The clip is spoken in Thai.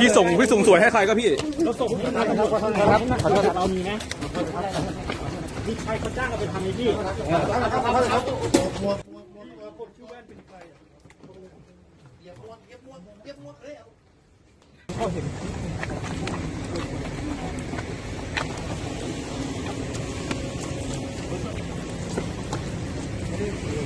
พี่ส่งพี่ส่งสวยให้ใครก็พี่เราส่งพี่ครับครับเรามีนะมีใครเขาจ้างเราไปทำนี่พี่เขาเห็นเ